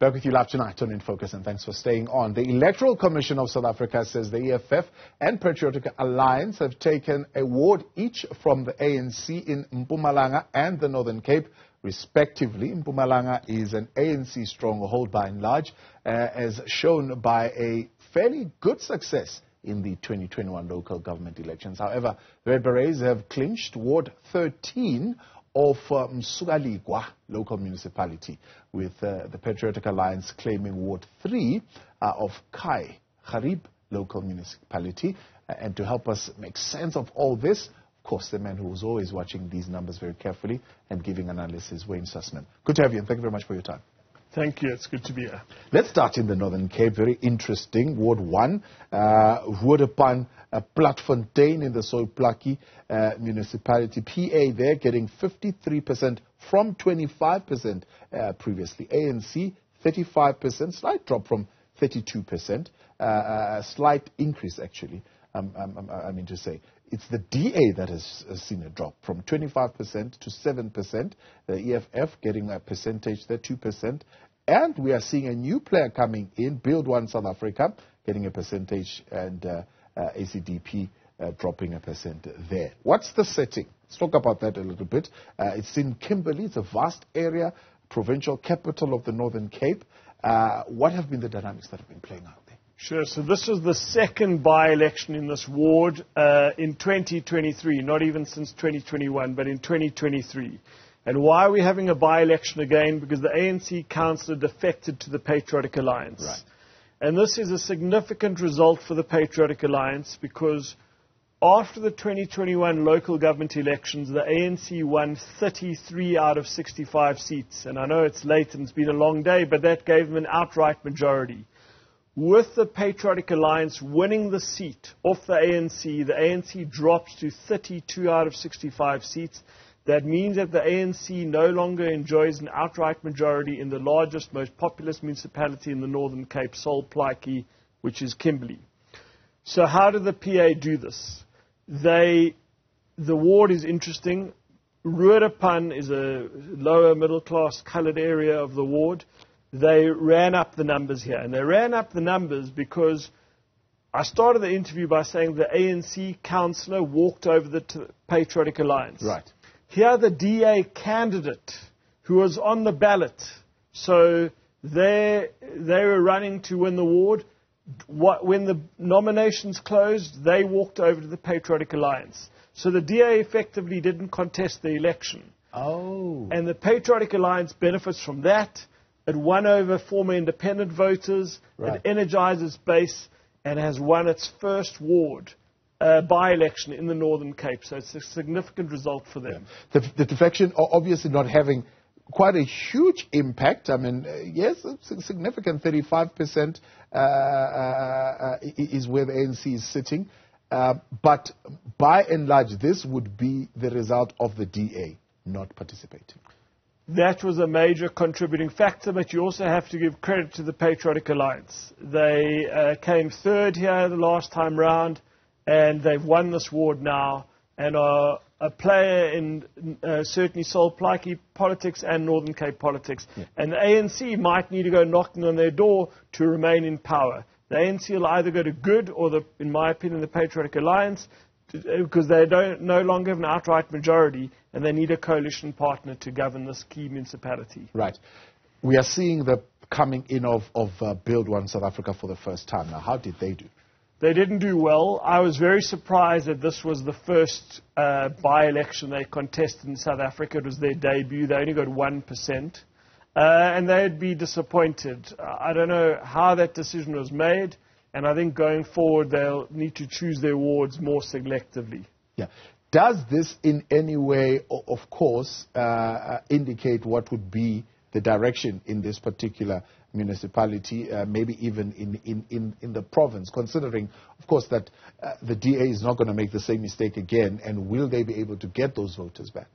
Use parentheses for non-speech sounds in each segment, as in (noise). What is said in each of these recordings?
Back with you live tonight on In Focus, and thanks for staying on. The Electoral Commission of South Africa says the EFF and Patriotic Alliance have taken a ward each from the ANC in Mpumalanga and the Northern Cape, respectively. Mpumalanga is an ANC stronghold by and large, uh, as shown by a fairly good success in the 2021 local government elections. However, the Red Berets have clinched Ward 13 of uh, local municipality, with uh, the Patriotic Alliance claiming Ward 3 uh, of Kai Garib local municipality. Uh, and to help us make sense of all this, of course, the man who was always watching these numbers very carefully and giving analysis, Wayne Sussman. Good to have you, and thank you very much for your time. Thank you. It's good to be here. Let's start in the Northern Cape. Very interesting. Ward 1, uh, Roodepan, uh, Platfontein in the Sol Plaatje uh, municipality. PA there getting 53% from 25% uh, previously. ANC 35%, slight drop from 32%, uh, uh, a slight increase actually. Um, um, um, I mean to say. It's the DA that has, seen a drop from 25% to 7%. The EFF getting a percentage there, 2%. And we are seeing a new player coming in, Build One South Africa, getting a percentage, and uh, uh, ACDP uh, dropping a percent there. What's the setting? Let's talk about that a little bit. Uh, it's in Kimberley. It's a vast area, provincial capital of the Northern Cape. Uh, what have been the dynamics that have been playing out? Sure. So this is the second by-election in this ward uh, in 2023, not even since 2021, but in 2023. And why are we having a by-election again? Because the ANC councillor defected to the Patriotic Alliance. Right. And this is a significant result for the Patriotic Alliance because after the 2021 local government elections, the ANC won 33 out of 65 seats. And I know it's late and it's been a long day, but that gave them an outright majority with the Patriotic Alliance winning the seat off the ANC, the ANC drops to 32 out of 65 seats. That means that the ANC no longer enjoys an outright majority in the largest, most populous municipality in the Northern Cape, Sol Plaatje, which is Kimberley. So how did the PA do this? They, the ward is interesting. Roodepan is a lower middle class coloured area of the ward they ran up the numbers here. And they ran up the numbers because I started the interview by saying the ANC councillor walked over to the Patriotic Alliance. Right. Here, the DA candidate who was on the ballot, so they, they were running to win the ward. What, when the nominations closed, they walked over to the Patriotic Alliance. So the DA effectively didn't contest the election. Oh. And the Patriotic Alliance benefits from that. It won over former independent voters. Right. It energizes base and has won its first ward uh, by election in the Northern Cape. So it's a significant result for them. Yeah. The, the defection obviously not having quite a huge impact. I mean, uh, yes, it's significant. 35% uh, uh, uh, is where the ANC is sitting. Uh, but by and large, this would be the result of the DA not participating. That was a major contributing factor, but you also have to give credit to the Patriotic Alliance. They uh, came third here the last time round, and they've won this ward now, and are a player in uh, certainly Sol Plaatje politics and Northern Cape politics. Yeah. And the ANC might need to go knocking on their door to remain in power. The ANC will either go to good or, the, in my opinion, the Patriotic Alliance because they don't no longer have an outright majority and they need a coalition partner to govern this key municipality. Right. We are seeing the coming in of, of uh, Build One South Africa for the first time. Now, how did they do? They didn't do well. I was very surprised that this was the first uh, by election they contested in South Africa. It was their debut. They only got 1%. Uh, and they'd be disappointed. I don't know how that decision was made. And I think going forward, they'll need to choose their wards more selectively. Yeah. Does this in any way, of course, uh, indicate what would be the direction in this particular municipality, uh, maybe even in, in, in, in, the province, considering, of course, that uh, the DA is not going to make the same mistake again, and will they be able to get those voters back?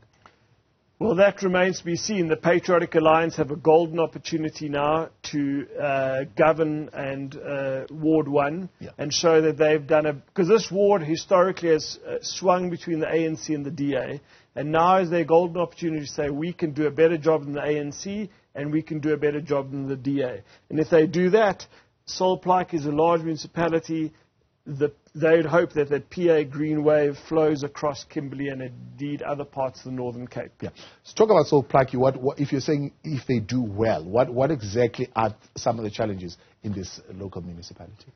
Well, that remains to be seen. The Patriotic Alliance have a golden opportunity now to uh, govern and uh, Ward 1 yeah. and show that they've done a. Because this ward historically has uh, swung between the ANC and the DA, and now is their golden opportunity to say we can do a better job than the ANC and we can do a better job than the DA. And if they do that, Sol Plaatje is a large municipality. The, they'd hope that that PA green wave flows across Kimberley and indeed other parts of the Northern Cape. Yeah. Let's talk about Sol Plaatje. What, what, if you're saying if they do well, what, what exactly are some of the challenges in this local municipality?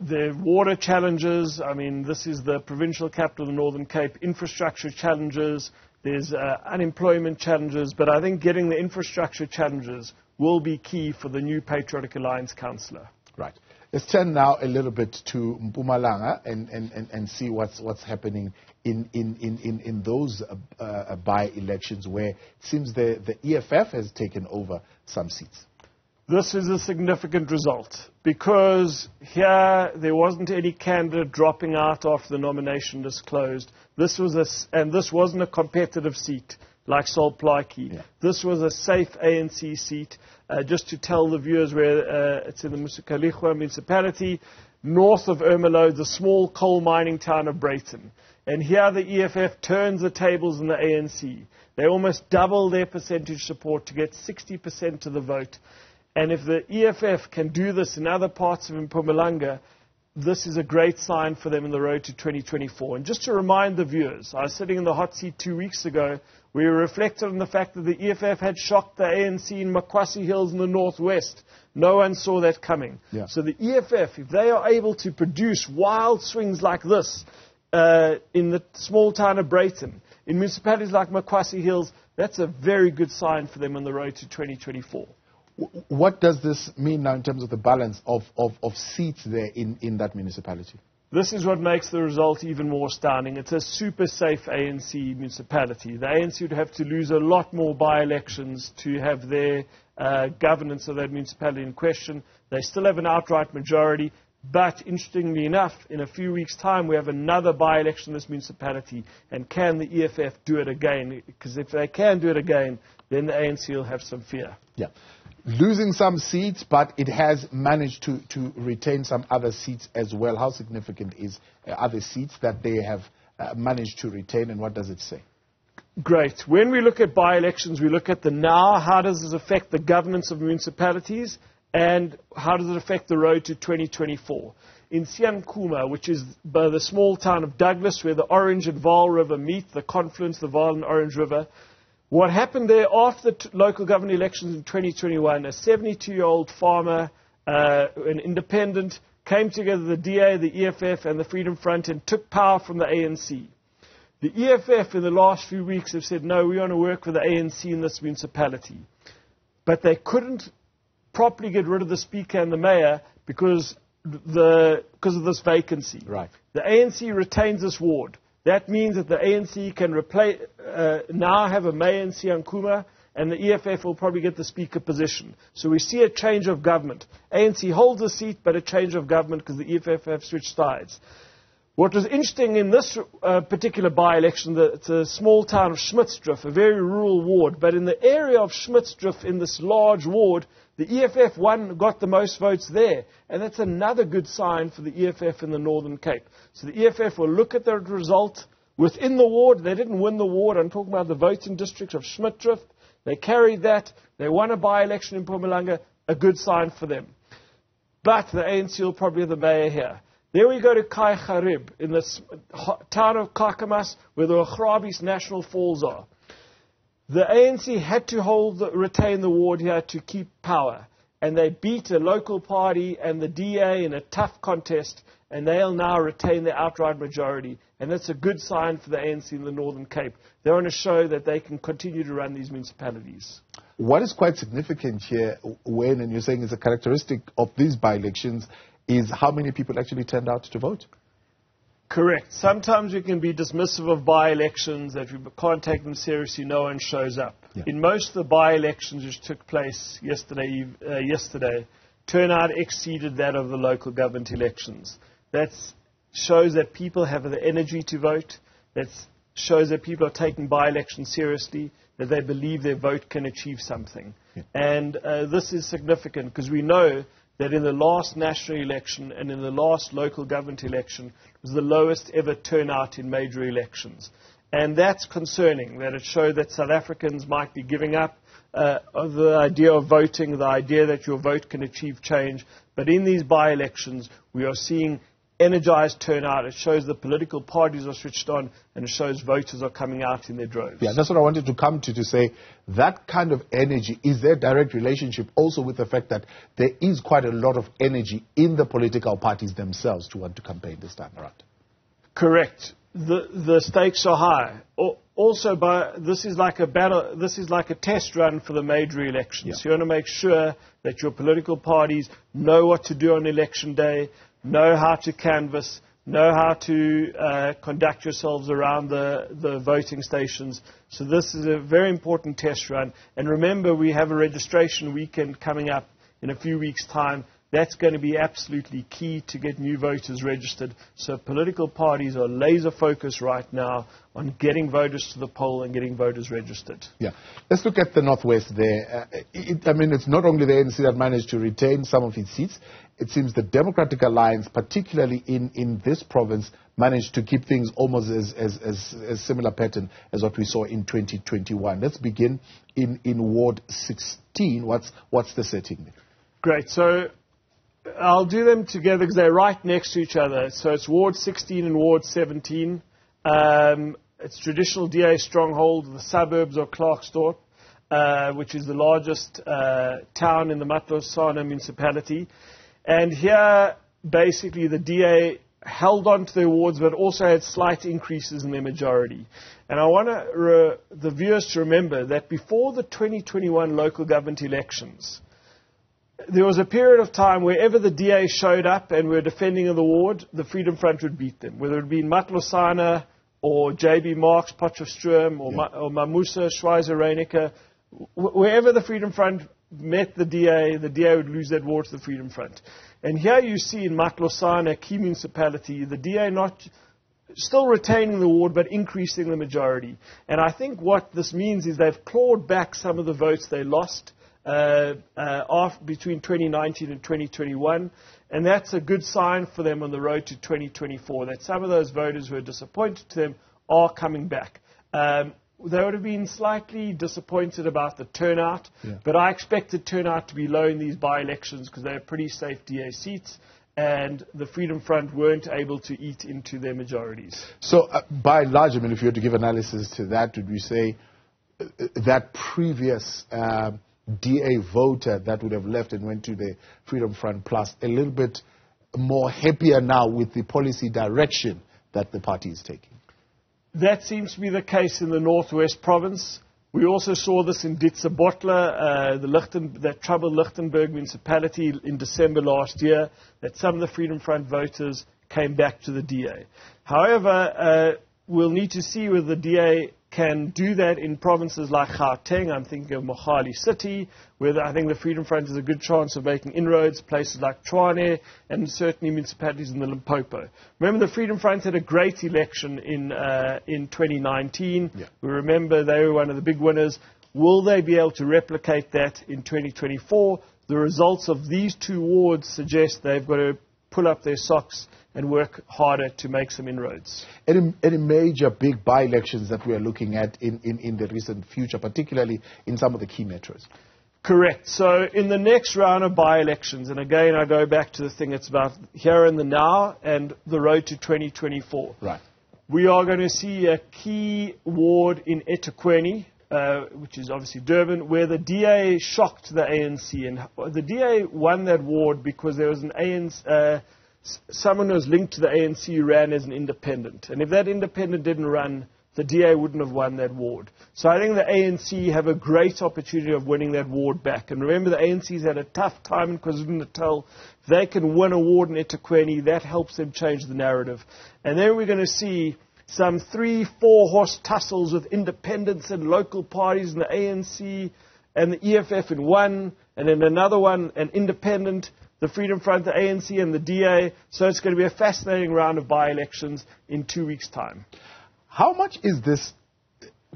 The water challenges, I mean, this is the provincial capital of the Northern Cape, infrastructure challenges, there's uh, unemployment challenges, but I think getting the infrastructure challenges will be key for the new Patriotic Alliance councillor. Right. Let's turn now a little bit to Mpumalanga and, and, and, and see what's, what's happening in, in, in, in, those uh, uh, by-elections where it seems the, the EFF has taken over some seats. This is a significant result because here there wasn't any candidate dropping out after the nomination was closed. This was a, and this wasn't a competitive seat like Sol Plaatje. Yeah. This was a safe ANC seat. Uh, just to tell the viewers where uh, it's in the Msukaligwa municipality, north of Ermelo, the small coal mining town of Breyten. And here the EFF turns the tables in the ANC. They almost double their percentage support to get 60% of the vote. And if the EFF can do this in other parts of Mpumalanga, this is a great sign for them in the road to 2024. And just to remind the viewers, I was sitting in the hot seat two weeks ago. We reflected on the fact that the EFF had shocked the ANC in Maquassi Hills in the northwest. No one saw that coming. Yeah. So the EFF, if they are able to produce wild swings like this uh, in the small town of Breyten, in municipalities like Maquassi Hills, that's a very good sign for them on the road to 2024 what does this mean now in terms of the balance of, of, of seats there in, in that municipality? This is what makes the result even more stunning. It's a super safe ANC municipality. The ANC would have to lose a lot more by elections to have their uh, governance of that municipality in question. They still have an outright majority. But interestingly enough, in a few weeks' time, we have another by election in this municipality. And can the EFF do it again? Because if they can do it again, then the ANC will have some fear. Yeah losing some seats, but it has managed to, to retain some other seats as well. How significant is uh, other seats that they have uh, managed to retain, and what does it say? Great. When we look at by-elections, we look at the now. How does this affect the governance of municipalities, and how does it affect the road to 2024? In Siyancuma, which is by the small town of Douglas, where the Orange and Vaal River meet, the confluence, the Vaal and Orange River, what happened there after the local government elections in 2021, a 72 year old farmer, uh, an independent, came together, the DA, the EFF, and the Freedom Front, and took power from the ANC. The EFF in the last few weeks have said, no, we want to work with the ANC in this municipality. But they couldn't properly get rid of the Speaker and the Mayor because, the, because of this vacancy. Right. The ANC retains this ward. That means that the ANC can replace, uh, now have a mayor in Siyancuma, and the EFF will probably get the speaker position. So we see a change of government. ANC holds a seat, but a change of government because the EFF have switched sides. What was interesting in this uh, particular by-election, the, it's a small town of Schmidtsdrift, a very rural ward, but in the area of Schmidtsdrift, in this large ward, the EFF won, got the most votes there. And that's another good sign for the EFF in the Northern Cape. So the EFF will look at the result within the ward. They didn't win the ward. I'm talking about the voting district of Schmidtsdrift. They carried that. They won a by-election in Mpumalanga. A good sign for them. But the ANC will probably have the mayor here. Then we go to Kai Garib in the town of Kakamas where the Augrabies National Falls are. The ANC had to hold the, retain the ward here to keep power. And they beat a local party and the DA in a tough contest, and they'll now retain their outright majority. And that's a good sign for the ANC in the Northern Cape. They want to show that they can continue to run these municipalities. What is quite significant here, Wayne, and you're saying is a characteristic of these by elections, is how many people actually turned out to vote? Correct. Sometimes we can be dismissive of by-elections, that we can't take them seriously, no one shows up. Yeah. In most of the by-elections which took place yesterday, uh, yesterday, turnout exceeded that of the local government elections. That shows that people have the energy to vote. That shows that people are taking by-elections seriously, that they believe their vote can achieve something. Yeah. And uh, this is significant because we know that in the last national election and in the last local government election was the lowest ever turnout in major elections. And that's concerning, that it showed that South Africans might be giving up. uh, the idea of voting, the idea that your vote can achieve change. But in these by elections, we are seeing energized turnout. It shows the political parties are switched on, and it shows voters are coming out in their droves. Yeah, that's what I wanted to come to to say that kind of energy is there direct relationship also with the fact that there is quite a lot of energy in the political parties themselves to want to campaign this time around. Correct. The the stakes are high. Also, by, this is like a battle. This is like a test run for the major elections. Yeah. You want to make sure that your political parties know what to do on election day know how to canvass, know how to uh, conduct yourselves around the, the voting stations. So this is a very important test run. And remember, we have a registration weekend coming up in a few weeks' time. That's going to be absolutely key to get new voters registered. So political parties are laser focused right now on getting voters to the poll and getting voters registered. Yeah. Let's look at the Northwest there. Uh, it, I mean, it's not only the ANC that managed to retain some of its seats. It seems the Democratic Alliance, particularly in, in this province, managed to keep things almost as, as, as, as similar pattern as what we saw in 2021. Let's begin in, in Ward 16. What's, what's the setting there? Great. So I'll do them together because they're right next to each other. So it's Ward 16 and Ward 17. Um, it's traditional DA stronghold. The suburbs of Klerksdorp, uh, which is the largest uh, town in the Matlosana municipality. And here, basically, the DA held on to their wards, but also had slight increases in their majority. And I want the viewers to remember that before the 2021 local government elections, there was a period of time wherever the DA showed up and were defending the ward, the Freedom Front would beat them. Whether it be in Matlosana or JB Marks, Potchefstroom, or, yeah. Ma- or Mamusa, Schweizer, Reneke, wherever the Freedom Front met the DA, the DA would lose that ward to the Freedom Front. And here you see in Matlosana, key municipality, the DA not still retaining the ward but increasing the majority. And I think what this means is they've clawed back some of the votes they lost between 2019 and 2021. And that's a good sign for them on the road to 2024, that some of those voters who are disappointed to them are coming back. Um, they would have been slightly disappointed about the turnout, yeah. but I expected turnout to be low in these by-elections because they're pretty safe DA seats, and the Freedom Front weren't able to eat into their majorities. So, uh, by and large, I mean, if you were to give analysis to that, would we say uh, that previous uh, DA voter that would have left and went to the Freedom Front Plus a little bit more happier now with the policy direction that the party is taking? That seems to be the case in the Northwest Province. We also saw this in Ditsobotla, uh, the Lichten, that troubled Lichtenburg municipality in December last year, that some of the Freedom Front voters came back to the DA. However, uh, we'll need to see whether the DA can do that in provinces like Gauteng. I'm thinking of Mogale City, where I think the Freedom Front has a good chance of making inroads, places like Tshwane, and certainly municipalities in the Limpopo. Remember, the Freedom Front had a great election in, uh, in 2019. Yeah. We remember they were one of the big winners. Will they be able to replicate that in 2024? The results of these two wards suggest they've got to pull up their socks and work harder to make some inroads. Any, any major big by elections that we are looking at in, in, in the recent future, particularly in some of the key metros? Correct. So in the next round of by-elections, and again I go back to the thing it's about here and the now and the road to 2024. Right. We are going to see a key ward in eThekwini, uh, which is obviously Durban, where the DA shocked the ANC, and the DA won that ward because there was an ANC. Uh, someone who was linked to the ANC ran as an independent. And if that independent didn't run, the DA wouldn't have won that ward. So I think the ANC have a great opportunity of winning that ward back. And remember, the ANC's had a tough time in KwaZulu-Natal. They can win a ward in eThekwini, that helps them change the narrative. And then we're going to see some three, four horse tussles with independents and local parties and the ANC and the EFF in one, and then another one, an independent the Freedom Front, the ANC, and the DA. So it's going to be a fascinating round of by elections in two weeks' time. How much is this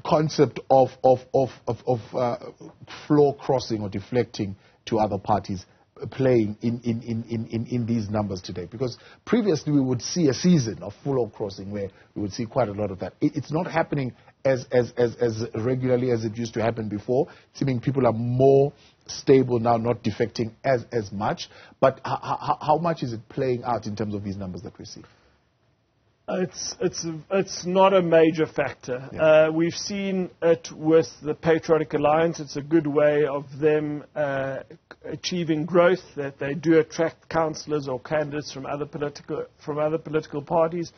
concept of, of, of, of, of uh, floor crossing or deflecting to other parties playing in, in, in, in, in these numbers today? Because previously we would see a season of floor crossing where we would see quite a lot of that. It, it's not happening as, as, as, as regularly as it used to happen before. Seeming people are more stable now, not defecting as, as much. But how, how much is it playing out in terms of these numbers that we see? It's, it's, it's not a major factor. Yeah. Uh, we've seen it with the Patriotic Alliance. It's a good way of them uh, achieving growth, that they do attract councillors or candidates from other political, from other political parties.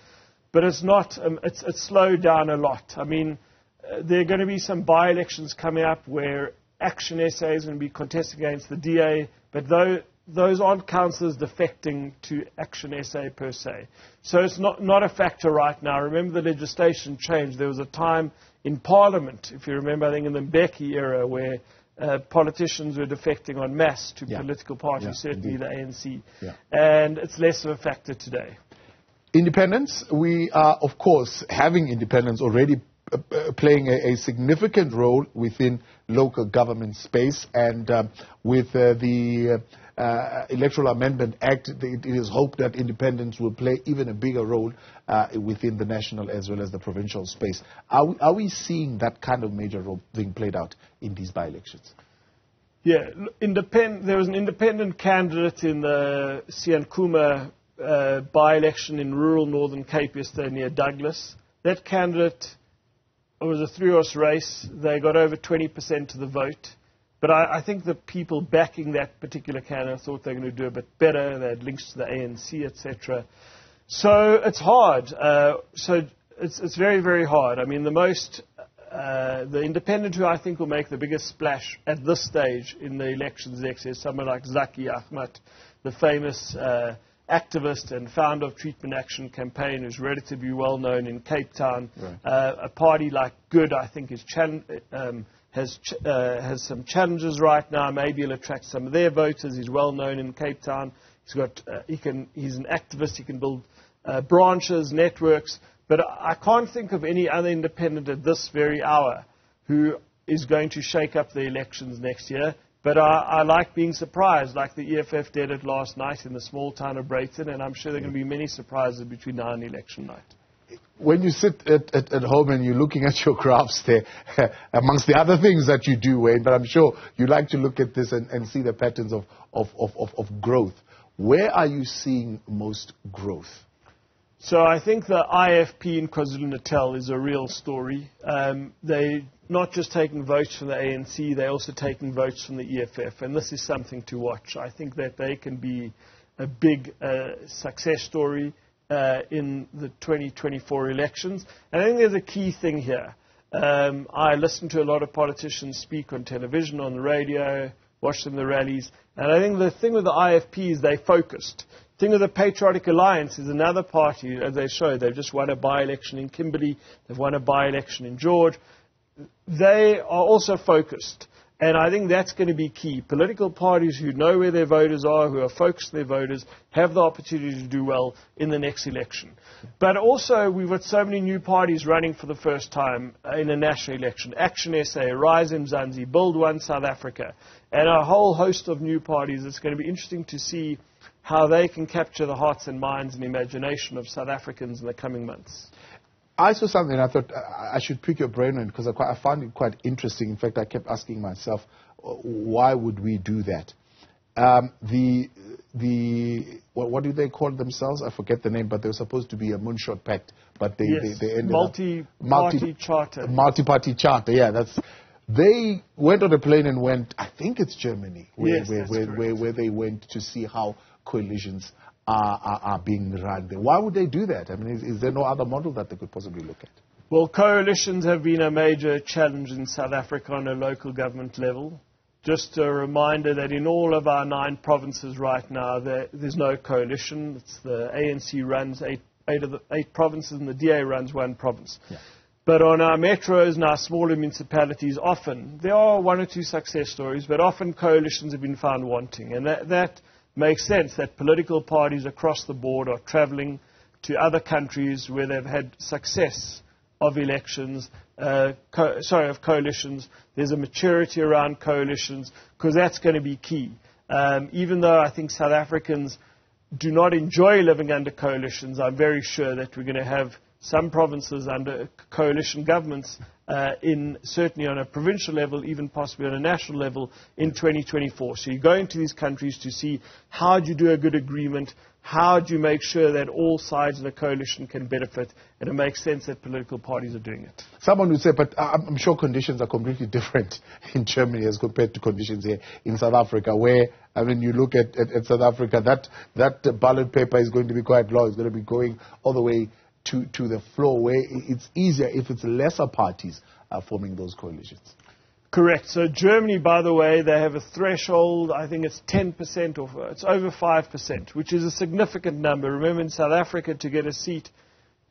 But it's not, um, it's, it's slowed down a lot. I mean, uh, there are going to be some by elections coming up where Action SA is going to be contesting against the DA, but though those aren't councillors defecting to Action SA per se. So it's not, not a factor right now. Remember the legislation changed. There was a time in Parliament, if you remember, I think in the Mbeki era, where uh, politicians were defecting en masse to yeah. political parties, yeah, certainly indeed. the ANC. Yeah. And it's less of a factor today. Independence, we are, of course, having independence already uh, uh, playing a, a, significant role within local government space and um, with uh, the uh, Electoral Amendment Act, it is hoped that independence will play even a bigger role uh, within the national as well as the provincial space. Are we, are we seeing that kind of major role being played out in these by-elections? Yeah, independ- there was an independent candidate in the Siyancuma uh, by-election in rural Northern Cape yesterday near Douglas. That candidate it was a three-horse race. They got over 20% of the vote. But I, I, think the people backing that particular candidate thought they were going to do a bit better. They had links to the ANC, etc. So it's hard. Uh, so it's, it's very, very hard. I mean, the most, uh, the independent who I think will make the biggest splash at this stage in the elections next is someone like Zackie Achmat, the famous uh, activist and founder of Treatment Action Campaign, who's relatively well known in Cape Town. Right. Uh, a party like Good, I think, is um, has, ch- uh, has some challenges right now. Maybe he'll attract some of their voters. He's well known in Cape Town. He's got, uh, he can, he's an activist. He can build uh, branches, networks. But I can't think of any other independent at this very hour who is going to shake up the elections next year. But I, I, like being surprised, like the EFF did it last night in the small town of Breyten, and I'm sure there are going to be many surprises between now and election night. When you sit at, at, at home and you're looking at your graphs there, (laughs) amongst the other things that you do, Wayne, but I'm sure you like to look at this and, and see the patterns of, of, of, of growth. Where are you seeing most growth? So I think the IFP in KwaZulu-Natal is a real story. Um, they not just taking votes from the ANC, they're also taking votes from the EFF, and this is something to watch. I think that they can be a big uh, success story uh, in the 2024 elections. And I think there's a key thing here. Um, I listen to a lot of politicians speak on television, on the radio, watch them the rallies, and I think the thing with the IFP is they're focused thing of the Patriotic Alliance is another party, as they show. They've just won a by-election in Kimberley. They've won a by-election in George. They are also focused. And I think that's going to be key. Political parties who know where their voters are, who are focused on their voters, have the opportunity to do well in the next election. But also, we've got so many new parties running for the first time uh, in a national election. Action SA, Rise Mzansi, Build One South Africa, and a whole host of new parties. It's going to be interesting to see how they can capture the hearts and minds and imagination of South Africans in the coming months. I saw something I thought I should pick your brain on because I, I found it quite interesting. In fact, I kept asking myself, why would we do that? Um, the the what, what, do they call themselves? I forget the name, but they were supposed to be a moonshot pact, but they yes. they, they ended multi up multi charter. Multi party charter, yeah, that's. They went on a plane and went. I think it's Germany, where yes, where, where, where, where they went to see how coalitions are, are, are, being run there. Why would they do that? I mean, is, is, there no other model that they could possibly look at? Well, coalitions have been a major challenge in South Africa on a local government level. Just a reminder that in all of our nine provinces right now, there, there's no coalition. It's the ANC runs eight, eight, of the, eight provinces and the DA runs one province. Yeah. But on our metros and our smaller municipalities, often there are one or two success stories, but often coalitions have been found wanting. And that, that makes sense that political parties across the board are traveling to other countries where they've had success of elections, uh, sorry, of coalitions. There's a maturity around coalitions because that's going to be key. Um, even though I think South Africans do not enjoy living under coalitions, I'm very sure that we're going to have some provinces under coalition governments uh, in certainly on a provincial level, even possibly on a national level in 2024. So you go into these countries to see how do you do a good agreement, how do you make sure that all sides of the coalition can benefit, and it makes sense that political parties are doing it. Someone would say, but I'm sure conditions are completely (laughs) different in Germany as compared to conditions here in South Africa, where, I mean, you look at, at, at South Africa, that, that ballot paper is going to be quite long. It's going to be going all the way to, to the floor where it's easier if it's lesser parties uh, forming those coalitions. Correct. So Germany, by the way, they have a threshold. I think it's 10% or it's over 5%, which is a significant number. Remember, in South Africa, to get a seat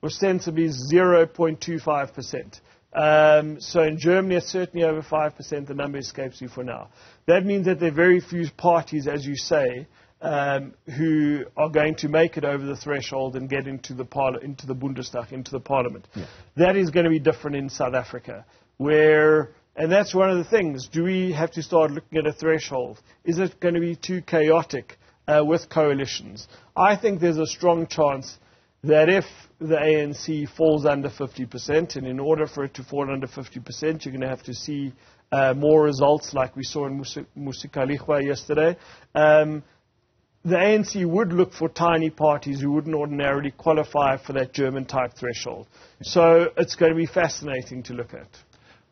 ostensibly 0.25%. Um, so in Germany, it's certainly over 5%. The number escapes me for now. That means that there are very few parties, as you say, um, who are going to make it over the threshold and get into the, parla- into the Bundestag, into the parliament. Yeah. That is going to be different in South Africa, where, and that's one of the things, do we have to start looking at a threshold? Is it going to be too chaotic uh, with coalitions? I think there's a strong chance that if the ANC falls under 50%, and in order for it to fall under 50%, you're going to have to see uh, more results like we saw in Msukaligwa yesterday. Um, the ANC would look for tiny parties who wouldn't ordinarily qualify for that German type threshold. So it's going to be fascinating to look at.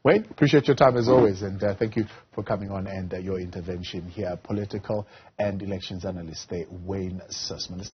Wayne, appreciate your time as always, and uh, thank you for coming on and uh, your intervention here. Political and elections analyst, Wayne Sussman.